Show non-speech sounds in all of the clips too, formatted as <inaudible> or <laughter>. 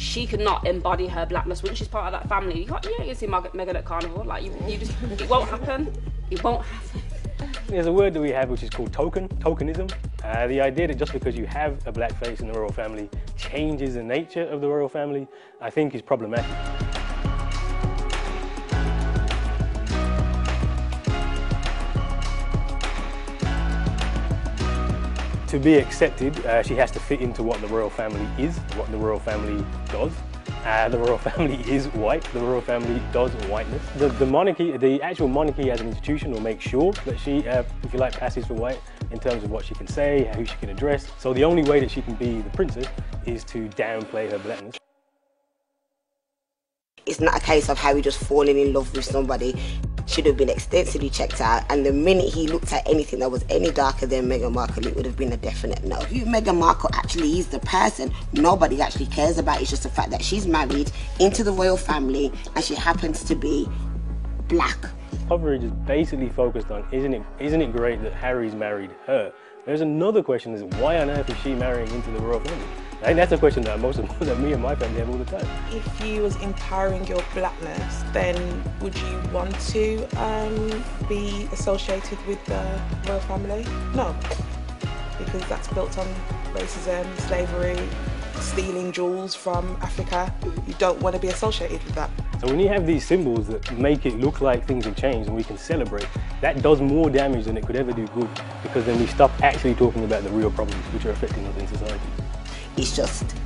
she could not embody her blackness when she's part of that family. You can't, you gonna see Meghan at Carnival. Like you, you just, it won't happen. It won't happen. There's a word that we have which is called token, tokenism. Uh, the idea that just because you have a black face in the royal family changes the nature of the royal family, I think is problematic. To be accepted, uh, she has to fit into what the royal family is, what the royal family does. Uh, the royal <laughs> family is white. The royal family does whiteness. The, the, monarchy, the actual monarchy as an institution will make sure that she, uh, if you like, passes for white in terms of what she can say, who she can address. So the only way that she can be the princess is to downplay her blackness. It's not a case of Harry just falling in love with somebody should have been extensively checked out. And the minute he looked at anything that was any darker than Meghan Markle, it would have been a definite no. Who Meghan Markle actually is the person nobody actually cares about. It's just the fact that she's married into the royal family and she happens to be black. Coverage is basically focused on isn't it isn't it great that Harry's married her? There's another question is why on earth is she marrying into the royal family? I think that's a question that most of <laughs> that me and my family have all the time. If you was empowering your blackness, then would you want to um, be associated with the royal family? No, because that's built on racism, slavery, stealing jewels from Africa. You don't want to be associated with that. So when you have these symbols that make it look like things have changed and we can celebrate, that does more damage than it could ever do good because then we stop actually talking about the real problems which are affecting us in society. It's just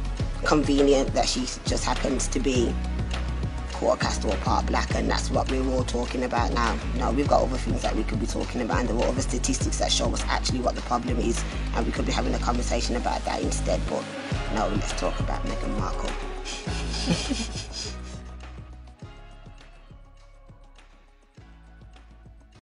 convenient that she just happens to be quarter caste or part black and that's what we're all talking about now. No, we've got other things that we could be talking about and there are other statistics that show us actually what the problem is and we could be having a conversation about that instead but no, let's talk about Meghan Markle. <laughs>